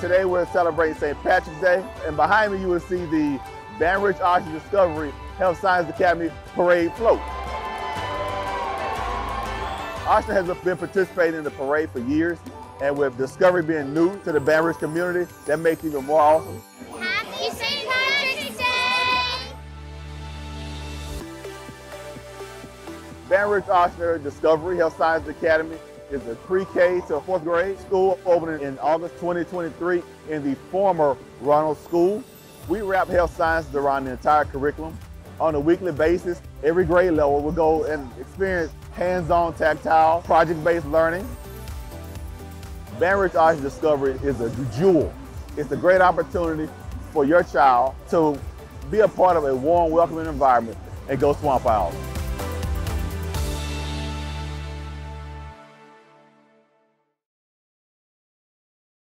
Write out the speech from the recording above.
Today we're celebrating St. Patrick's Day, and behind me you will see the Rouge Ochsner Discovery Health Science Academy parade float. Ochsner has been participating in the parade for years, and with Discovery being new to the Baton Rouge community, that makes it even more awesome. Happy St. Patrick's Day! Rouge Ochsner Discovery Health Science Academy is a pre-K to fourth grade school opening in August 2023 in the former Runnels School. We wrap health sciences around the entire curriculum. On a weekly basis, every grade level will go and experience hands-on tactile, project-based learning. Rouge Ochsner Discovery is a jewel. It's a great opportunity for your child to be a part of a warm, welcoming environment and go Swamp Owls.